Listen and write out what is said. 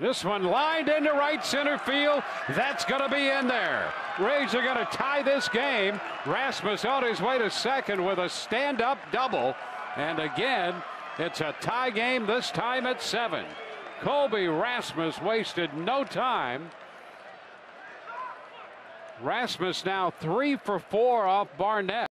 This one lined into right center field. That's going to be in there. Rays are going to tie this game. Rasmus on his way to second with a stand-up double. And again, it's a tie game this time at seven. Colby Rasmus wasted no time. Rasmus now three for four off Barnett.